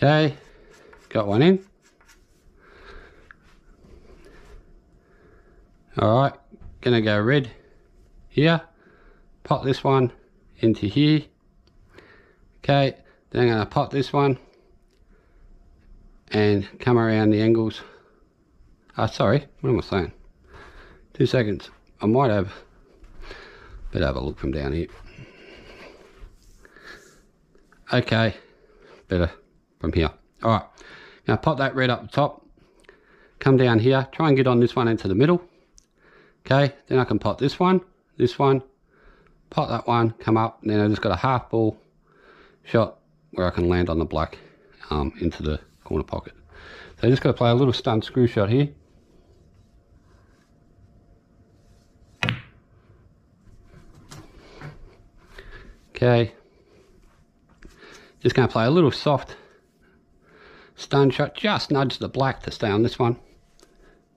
Okay, got one in. Alright, gonna go red here, pop this one into here. Okay, then I'm gonna pop this one and come around the angles. Ah, sorry, what am I saying? Two seconds. I might have, better have a look from down here. Okay, better from here. All right, now pop that red up the top, come down here, try and get on this one into the middle. Okay, then I can pop this one, this one, pop that one, come up, and then I've just got a half ball shot where I can land on the black um, into the corner pocket. So I just got to play a little stun screw shot here. Okay, just going to play a little soft stun shot, just nudge the black to stay on this one.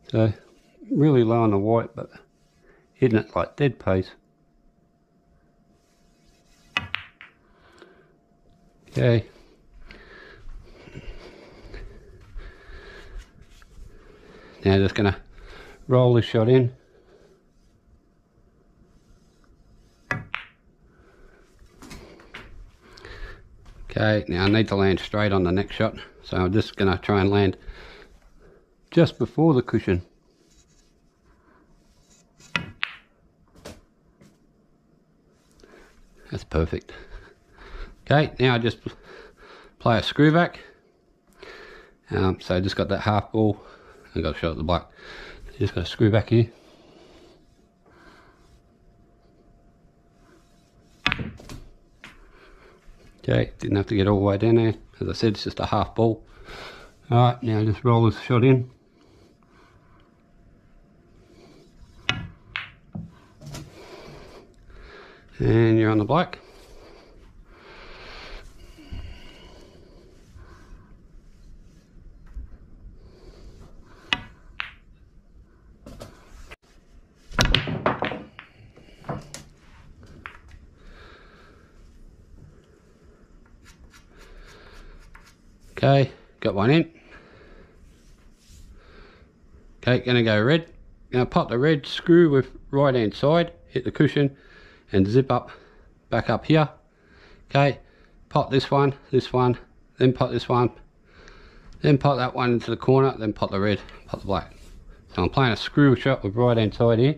So really low on the white, but hitting it like dead pace. Okay. Now just to roll this shot in. Okay, now I need to land straight on the next shot. So I'm just going to try and land just before the cushion. That's perfect. Okay, now I just play a screw back. Um, so I just got that half ball. I got a shot at the black. Just got a screw back here. Okay, didn't have to get all the way down there. As I said, it's just a half ball. Alright, now just roll this shot in. And you're on the black. Okay, got one in. Okay, gonna go red. Gonna pop the red screw with right hand side, hit the cushion and zip up back up here. Okay, pop this one, this one, then pop this one, then pop that one into the corner, then pop the red, pop the black. So I'm playing a screw shot with right hand side here.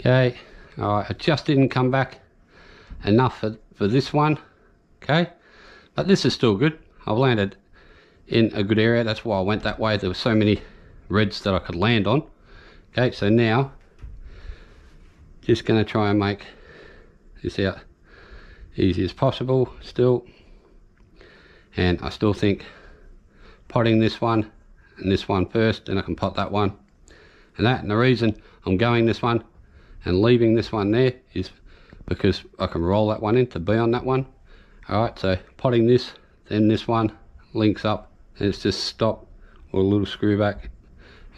Okay, alright, I just didn't come back enough for, for this one. Okay, but this is still good. I've landed in a good area. That's why I went that way. There were so many reds that I could land on. Okay, so now just to try and make this out easy as possible still. And I still think potting this one and this one first, then I can pot that one and that. And the reason I'm going this one and leaving this one there is because I can roll that one in to be on that one. Alright so potting this then this one links up and it's just stop or a little screw back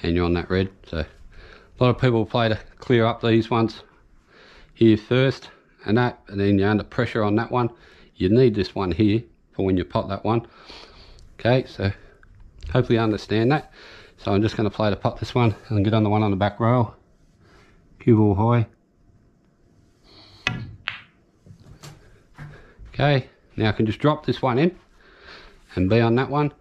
and you're on that red. So a lot of people play to clear up these ones here first and that and then you're under pressure on that one. You need this one here for when you pot that one. Okay so hopefully you understand that. So I'm just going to play to pot this one and get on the one on the back rail cue high. Okay, now I can just drop this one in and be on that one.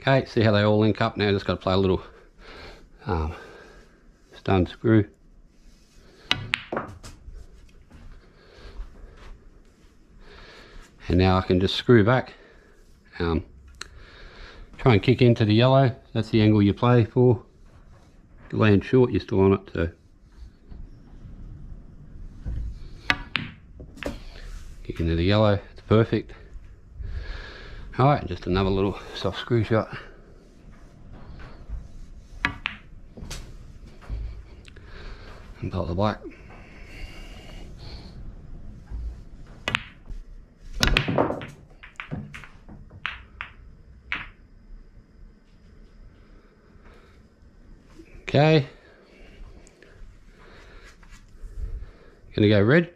Okay, see how they all link up now, just got to play a little um, stun screw. And now I can just screw back. Um, try and kick into the yellow. That's the angle you play for. You land short you're still on it so. Kick into the yellow it's perfect. Alright just another little soft screw shot. And pop the black Okay. Gonna go red.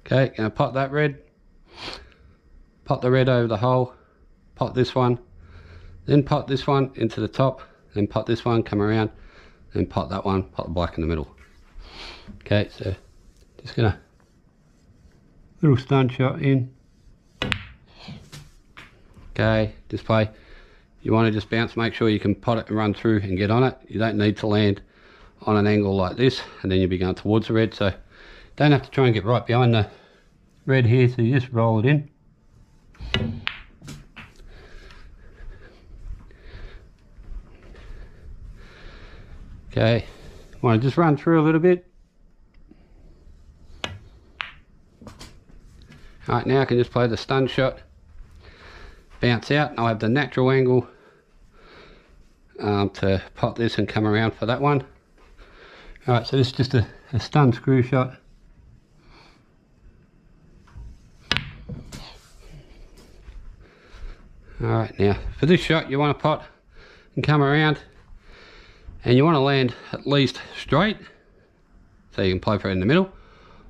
Okay, gonna pot that red. Pot the red over the hole. Pot this one. Then pot this one into the top. Then pot this one, come around. Then pot that one, pot the black in the middle. Okay, so just gonna little stun shot in. Okay, display. You want to just bounce, make sure you can pot it and run through and get on it. You don't need to land on an angle like this and then you'll be going towards the red. So don't have to try and get right behind the red here. So you just roll it in. Okay, want to just run through a little bit. Alright, now I can just play the stun shot, bounce out, and I'll have the natural angle um, to pot this and come around for that one. Alright, so this is just a, a stun screw shot. Alright, now for this shot you want to pot and come around and you want to land at least straight so you can play for it in the middle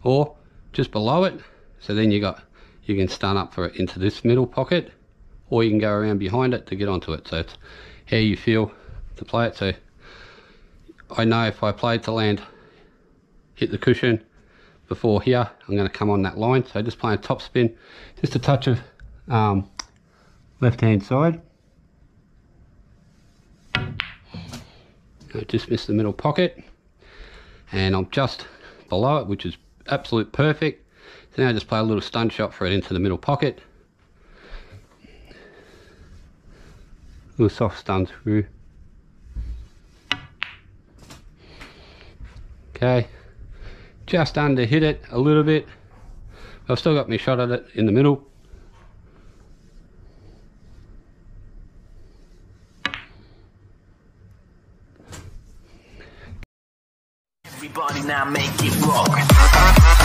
or just below it so then you got you can stun up for it into this middle pocket or you can go around behind it to get onto it. So it's how you feel to play it. So I know if I played to land hit the cushion before here I'm going to come on that line. So just playing top spin just a touch of um, left hand side. I just missed the middle pocket and I'm just below it which is absolute perfect. So now I just play a little stun shot for it into the middle pocket little soft stun screw okay. Just under hit it a little bit. I've still got my shot at it in the middle. Everybody now make it rock.